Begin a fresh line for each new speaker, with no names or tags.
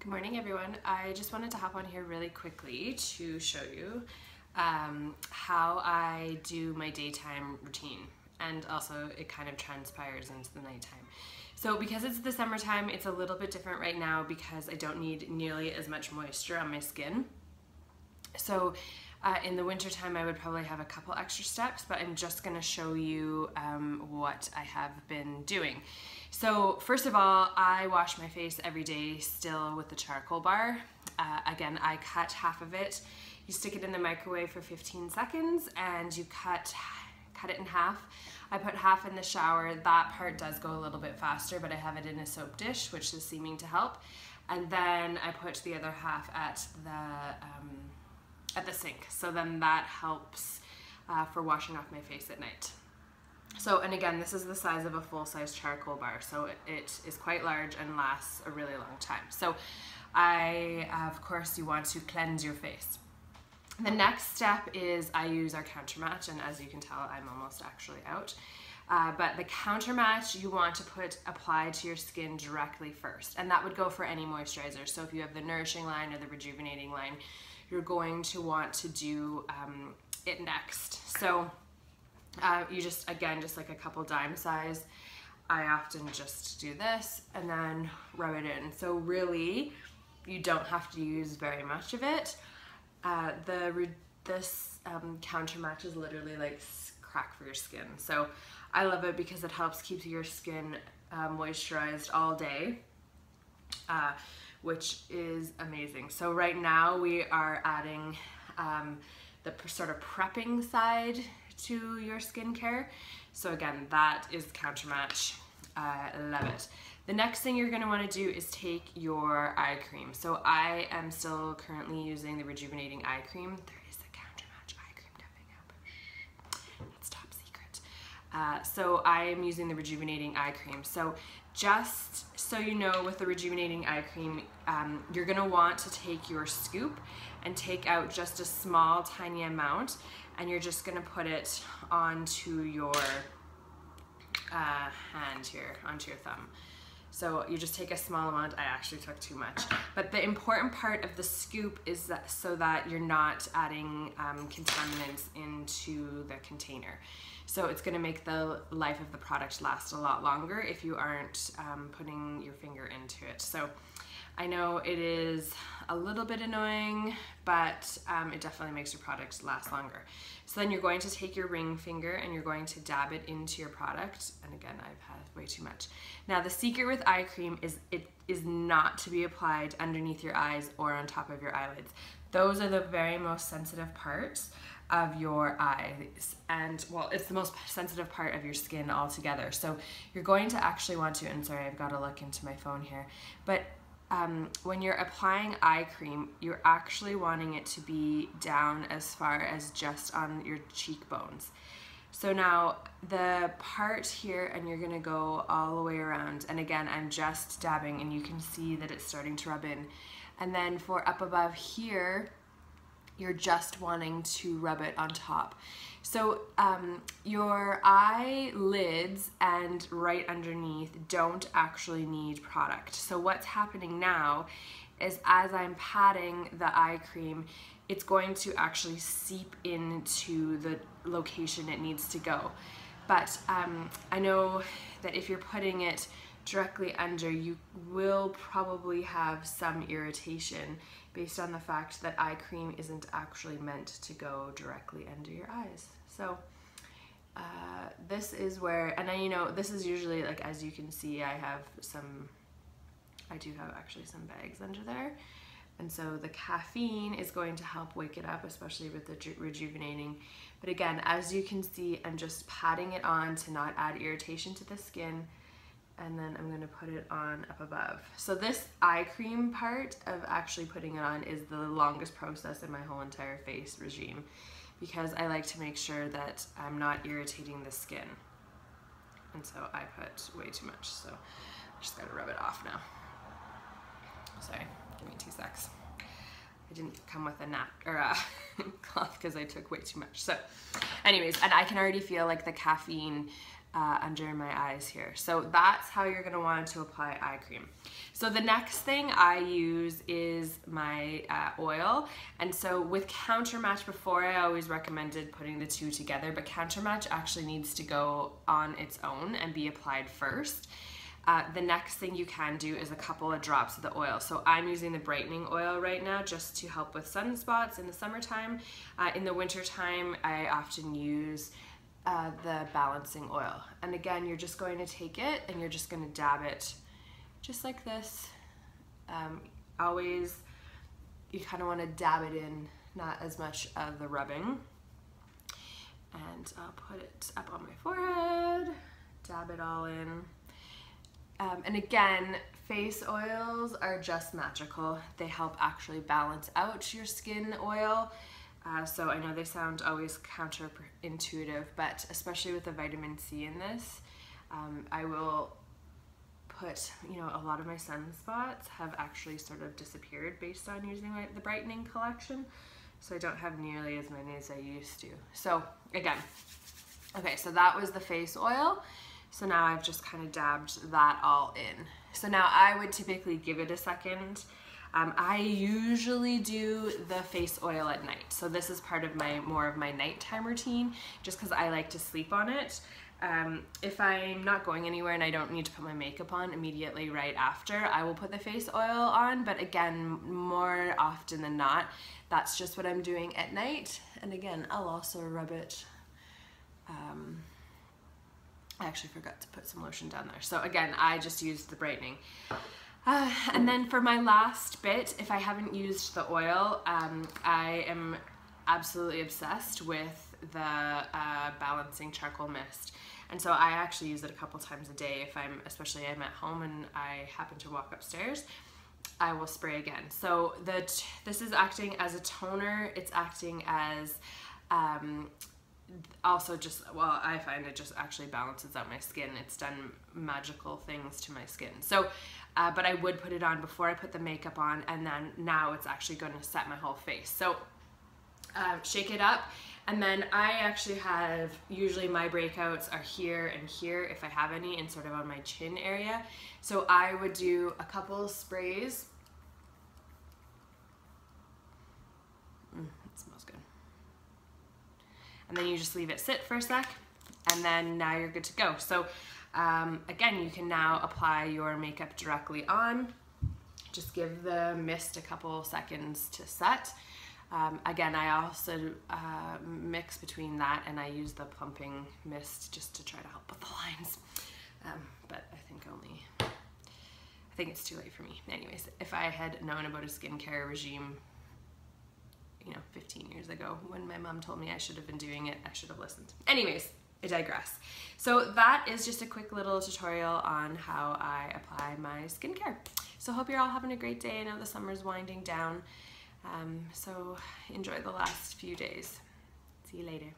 Good morning everyone. I just wanted to hop on here really quickly to show you um, how I do my daytime routine and also it kind of transpires into the nighttime. So because it's the summertime, it's a little bit different right now because I don't need nearly as much moisture on my skin. So uh, in the wintertime, I would probably have a couple extra steps, but I'm just gonna show you um, what I have been doing. So first of all, I wash my face every day still with the charcoal bar. Uh, again, I cut half of it. You stick it in the microwave for 15 seconds and you cut, cut it in half. I put half in the shower. That part does go a little bit faster, but I have it in a soap dish, which is seeming to help. And then I put the other half at the um, at the sink. So then that helps uh, for washing off my face at night. So, and again, this is the size of a full-size charcoal bar, so it, it is quite large and lasts a really long time. So I, of course, you want to cleanse your face. The next step is I use our Countermatch, and as you can tell, I'm almost actually out. Uh, but the Countermatch you want to put apply to your skin directly first, and that would go for any moisturizer. So if you have the nourishing line or the rejuvenating line, you're going to want to do um, it next. So uh, you just, again, just like a couple dime size, I often just do this and then rub it in. So really, you don't have to use very much of it. Uh, the This um, Countermatch is literally like crack for your skin. So I love it because it helps keep your skin uh, moisturized all day. Uh, which is amazing. So right now we are adding um, the sort of prepping side to your skincare. So again, that is Countermatch. I love it. The next thing you're gonna wanna do is take your eye cream. So I am still currently using the Rejuvenating Eye Cream. There is a counter match eye cream coming up. That's top secret. Uh, so I am using the Rejuvenating Eye Cream. So just so you know with the rejuvenating eye cream um, you're gonna want to take your scoop and take out just a small tiny amount and you're just gonna put it onto your uh, hand here onto your thumb so you just take a small amount. I actually took too much. But the important part of the scoop is that so that you're not adding um, contaminants into the container. So it's gonna make the life of the product last a lot longer if you aren't um, putting your finger into it. So I know it is a little bit annoying, but um, it definitely makes your product last longer. So then you're going to take your ring finger and you're going to dab it into your product. And again, I've had way too much. Now the secret with eye cream is it is not to be applied underneath your eyes or on top of your eyelids. Those are the very most sensitive parts of your eyes and well it's the most sensitive part of your skin altogether so you're going to actually want to and sorry I've got to look into my phone here but um, when you're applying eye cream you're actually wanting it to be down as far as just on your cheekbones so now the part here and you're gonna go all the way around and again I'm just dabbing and you can see that it's starting to rub in and then for up above here you're just wanting to rub it on top. So um, your eyelids and right underneath don't actually need product. So what's happening now is as I'm patting the eye cream, it's going to actually seep into the location it needs to go. But um, I know that if you're putting it directly under, you will probably have some irritation based on the fact that eye cream isn't actually meant to go directly under your eyes. So uh, this is where, and then you know, this is usually like, as you can see, I have some, I do have actually some bags under there. And so the caffeine is going to help wake it up, especially with the rejuvenating. But again, as you can see, I'm just patting it on to not add irritation to the skin and then I'm gonna put it on up above. So this eye cream part of actually putting it on is the longest process in my whole entire face regime because I like to make sure that I'm not irritating the skin. And so I put way too much, so I just gotta rub it off now. Sorry, give me two secs. I didn't come with a nap or a cloth because I took way too much. So anyways, and I can already feel like the caffeine uh, under my eyes here. So that's how you're gonna want to apply eye cream. So the next thing I use is my uh, oil. And so with Countermatch before, I always recommended putting the two together, but Countermatch actually needs to go on its own and be applied first. Uh, the next thing you can do is a couple of drops of the oil. So I'm using the brightening oil right now just to help with sunspots in the summertime. Uh, in the wintertime, I often use uh, the balancing oil. And again, you're just going to take it and you're just going to dab it just like this. Um, always, you kind of want to dab it in, not as much of the rubbing. And I'll put it up on my forehead, dab it all in. Um, and again, face oils are just magical. They help actually balance out your skin oil. Uh, so I know they sound always counterintuitive, but especially with the vitamin C in this, um, I will put, you know, a lot of my sunspots have actually sort of disappeared based on using my, the brightening collection. So I don't have nearly as many as I used to. So again, okay, so that was the face oil. So now I've just kind of dabbed that all in. So now I would typically give it a second um, I usually do the face oil at night. So this is part of my more of my nighttime routine just because I like to sleep on it. Um, if I'm not going anywhere and I don't need to put my makeup on immediately right after, I will put the face oil on. But again, more often than not, that's just what I'm doing at night. And again, I'll also rub it. Um, I actually forgot to put some lotion down there. So again, I just used the brightening. Uh, and then for my last bit, if I haven't used the oil, um, I am absolutely obsessed with the uh, balancing charcoal mist. And so I actually use it a couple times a day if I'm, especially I'm at home and I happen to walk upstairs, I will spray again. So the this is acting as a toner, it's acting as um, also just, well, I find it just actually balances out my skin. It's done magical things to my skin. So uh, but I would put it on before I put the makeup on and then now it's actually going to set my whole face. So uh, shake it up and then I actually have, usually my breakouts are here and here if I have any and sort of on my chin area. So I would do a couple sprays. Mm, it smells good. And then you just leave it sit for a sec and then now you're good to go. So um, again, you can now apply your makeup directly on. Just give the mist a couple seconds to set. Um, again, I also uh, mix between that and I use the plumping mist just to try to help with the lines. Um, but I think only, I think it's too late for me. Anyways, if I had known about a skincare regime, you know, 15 years ago when my mom told me I should have been doing it, I should have listened. Anyways, I digress. So that is just a quick little tutorial on how I apply my skincare. So hope you're all having a great day. I know the summer's winding down. Um, so enjoy the last few days. See you later.